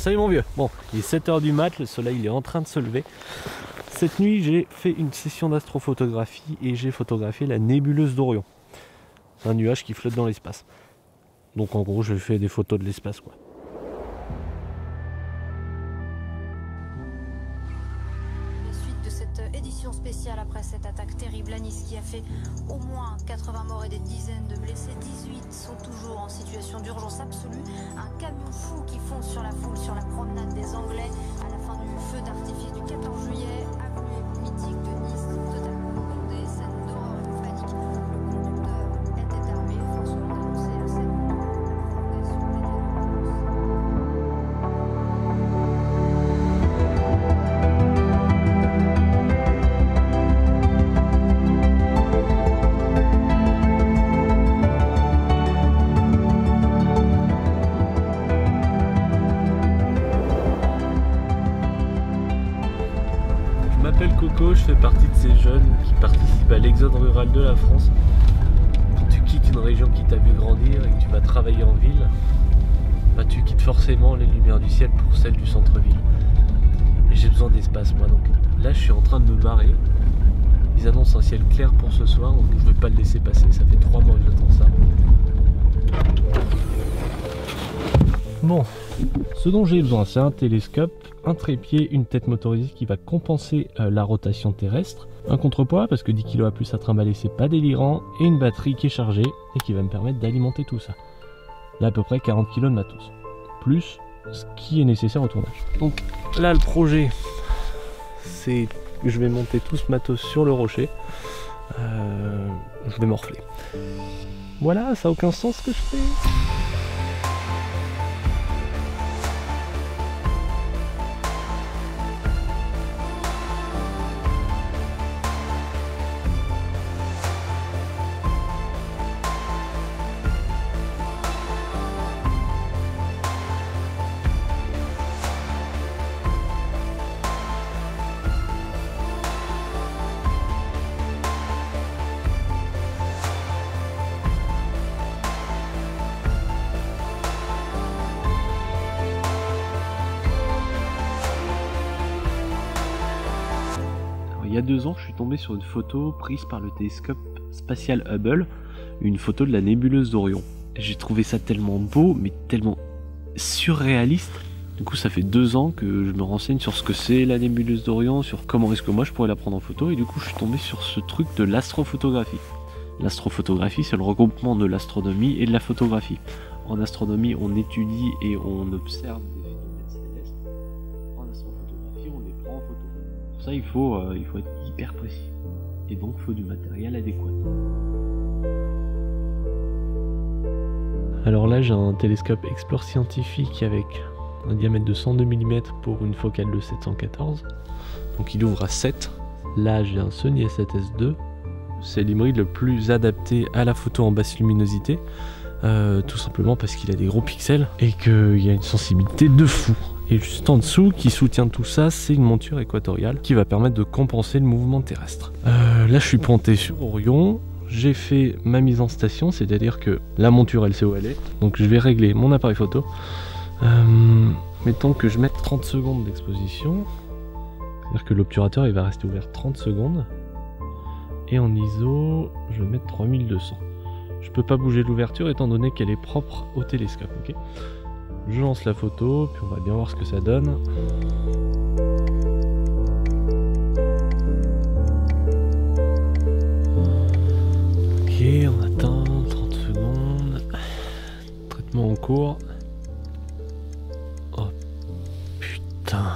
Salut mon vieux. Bon, il est 7h du mat, le soleil il est en train de se lever. Cette nuit, j'ai fait une session d'astrophotographie et j'ai photographié la nébuleuse d'Orion. Un nuage qui flotte dans l'espace. Donc en gros, je fais des photos de l'espace quoi. Édition spéciale après cette attaque terrible à Nice qui a fait au moins 80 morts et des dizaines de blessés, 18 sont toujours en situation d'urgence absolue. Un camion fou qui fonce sur la foule sur la promenade des Anglais à la fin du feu d'artifice du 14 juillet, je fais partie de ces jeunes qui participent à l'exode rural de la France. Quand tu quittes une région qui t'a vu grandir et que tu vas travailler en ville, bah tu quittes forcément les lumières du ciel pour celles du centre-ville. Et j'ai besoin d'espace moi donc là je suis en train de me barrer. Ils annoncent un ciel clair pour ce soir donc je vais pas le laisser passer, ça fait trois mois que j'attends ça. Bon, ce dont j'ai besoin, c'est un télescope, un trépied, une tête motorisée qui va compenser euh, la rotation terrestre, un contrepoids parce que 10 kg à plus à trimballer c'est pas délirant, et une batterie qui est chargée et qui va me permettre d'alimenter tout ça. Là à peu près 40 kg de matos, plus ce qui est nécessaire au tournage. Donc là le projet, c'est que je vais monter tout ce matos sur le rocher. Euh, je vais morfler. Voilà, ça a aucun sens ce que je fais. A deux ans, je suis tombé sur une photo prise par le télescope spatial Hubble, une photo de la nébuleuse d'Orion. J'ai trouvé ça tellement beau, mais tellement surréaliste. Du coup, ça fait deux ans que je me renseigne sur ce que c'est la nébuleuse d'Orion, sur comment est-ce que moi je pourrais la prendre en photo, et du coup, je suis tombé sur ce truc de l'astrophotographie. L'astrophotographie, c'est le regroupement de l'astronomie et de la photographie. En astronomie, on étudie et on observe Ça, il faut, euh, il faut être hyper précis. Et donc, il faut du matériel adéquat. Alors là, j'ai un télescope Explore scientifique avec un diamètre de 102 mm pour une focale de 714. Donc il ouvre à 7. Là, j'ai un Sony A7S2. C'est l'hybride le plus adapté à la photo en basse luminosité. euh, tout simplement parce qu'il a des gros pixels et qu'il y a une sensibilité de fou. Et juste en dessous, qui soutient tout ça, c'est une monture équatoriale qui va permettre de compenser le mouvement terrestre. Euh, là, je suis pointé sur Orion. J'ai fait ma mise en station, c'est-à-dire que la monture, elle sait où elle est. Donc, je vais régler mon appareil photo. Euh, mettons que je mette 30 secondes d'exposition. C'est-à-dire que l'obturateur, il va rester ouvert 30 secondes. Et en ISO, je vais mettre 3200. Je peux pas bouger l'ouverture étant donné qu'elle est propre au télescope. ok? Je lance la photo, puis on va bien voir ce que ça donne. Ok, on attend 30 secondes. Traitement en cours. Oh putain.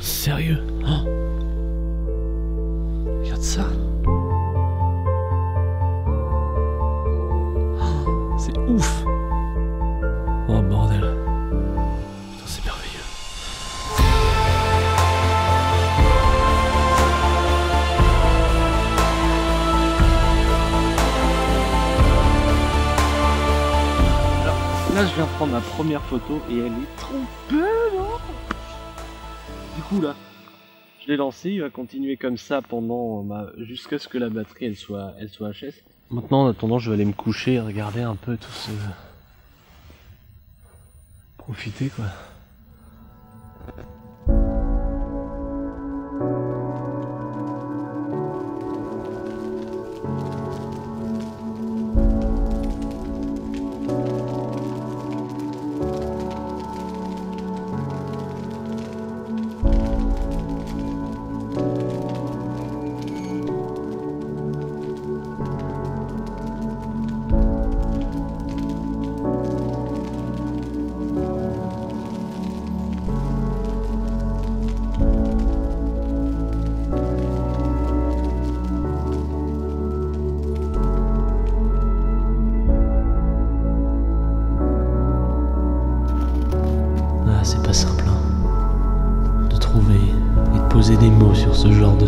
Sérieux Oh. Regarde ça. Je viens prendre ma première photo et elle est trop belle, hein Du coup, là, je l'ai lancé, il va continuer comme ça pendant ma- jusqu'à ce que la batterie elle soit, elle soit HS. Maintenant, en attendant, je vais aller me coucher et regarder un peu tout ce. Profiter quoi.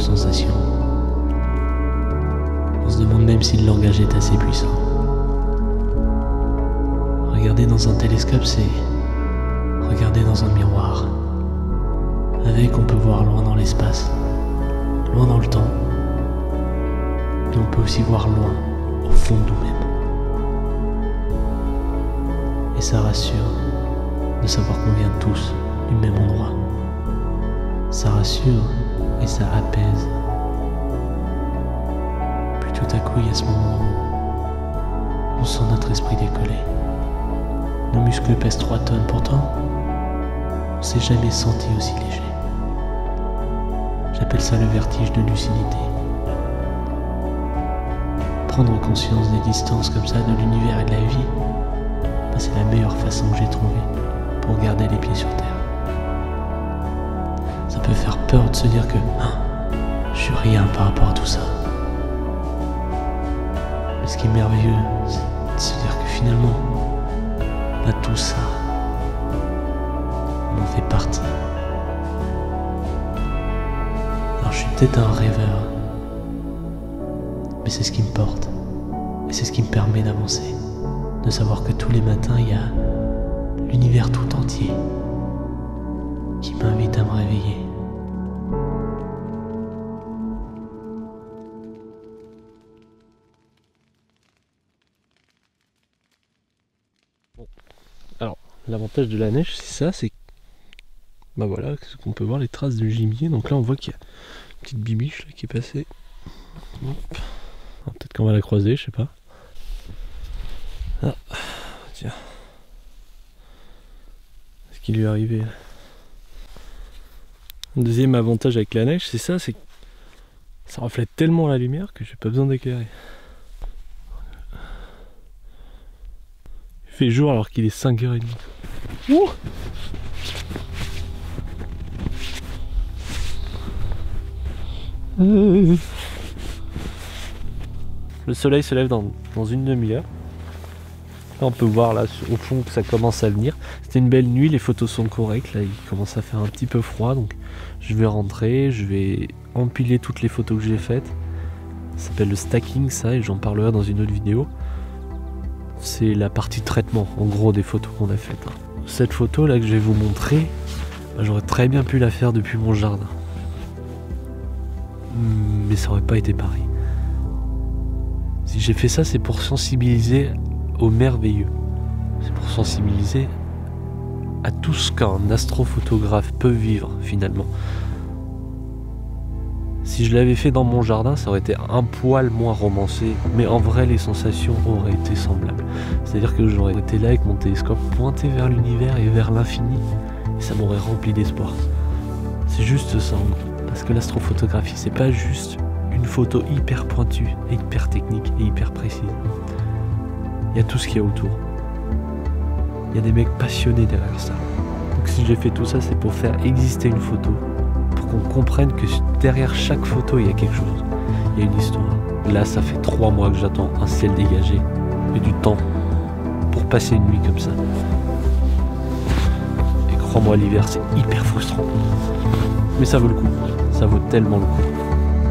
Sensation. On se demande même si le langage est assez puissant. Regarder dans un télescope, c'est regarder dans un miroir. Avec, on peut voir loin dans l'espace, loin dans le temps. Mais on peut aussi voir loin, au fond de nous-mêmes. Et ça rassure de savoir qu'on vient tous du même endroit. Ça rassure et ça apaise. Puis tout à coup, il y a ce moment où on sent notre esprit décoller. Nos muscles pèsent 3 tonnes, pourtant, on s'est jamais senti aussi léger. J'appelle ça le vertige de lucidité. Prendre conscience des distances comme ça de l'univers et de la vie, bah, c'est la meilleure façon que j'ai trouvée pour garder les pieds sur terre. Ça peut faire peur de se dire que hein, je suis rien par rapport à tout ça. Mais ce qui est merveilleux, c'est de se dire que finalement, tout ça, on en fait partie. Alors je suis peut-être un rêveur, mais c'est ce qui me porte. Et c'est ce qui me permet d'avancer. De savoir que tous les matins, il y a l'univers tout entier qui m'invite à me réveiller. L'avantage de la neige, c'est ça, c'est bah voilà, qu'on peut voir les traces de gimier. Donc là, on voit qu'il y a une petite bibiche qui est passée. Peut-être qu'on va la croiser, je sais pas. Ah, tiens. Ce qui lui est arrivé Un deuxième avantage avec la neige, c'est ça, c'est que ça reflète tellement la lumière que j'ai pas besoin d'éclairer. Jour alors qu'il est 5h30. Ouh Le soleil se lève dans, une demi-heure. On peut voir là au fond que ça commence à venir. C'était une belle nuit, les photos sont correctes. Là, il commence à faire un petit peu froid, donc je vais rentrer, je vais empiler toutes les photos que j'ai faites. Ça s'appelle le stacking, ça, et j'en parlerai dans une autre vidéo. C'est la partie traitement, en gros, des photos qu'on a faites. hein. Cette photo là que je vais vous montrer, bah, j'aurais très bien pu la faire depuis mon jardin. Mais ça aurait pas été pareil. Si j'ai fait ça, c'est pour sensibiliser au merveilleux. C'est pour sensibiliser à tout ce qu'un astrophotographe peut vivre finalement. Si je l'avais fait dans mon jardin, ça aurait été un poil moins romancé, mais en vrai les sensations auraient été semblables. C'est-à-dire que j'aurais été là avec mon télescope pointé vers l'univers et vers l'infini, et ça m'aurait rempli d'espoir. C'est juste ça, parce que l'astrophotographie, c'est pas juste une photo hyper pointue, hyper technique et hyper précise. Il y a tout ce qu'il y a autour. Il y a des mecs passionnés derrière ça. Donc si j'ai fait tout ça, c'est pour faire exister une photo, qu'on comprenne que derrière chaque photo, il y a quelque chose. Il y a une histoire. Là, ça fait trois mois que j'attends un ciel dégagé et du temps pour passer une nuit comme ça. Et crois-moi, l'hiver, c'est hyper frustrant. Mais ça vaut le coup. Ça vaut tellement le coup.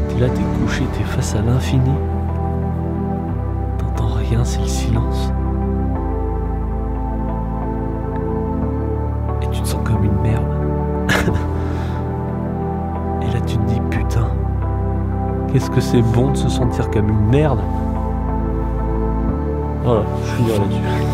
T'es là, t'es couché, t'es face à l'infini. T'entends rien, c'est le silence. Qu'est-ce que c'est bon de se sentir comme une merde? Voilà, je finirai là-dessus.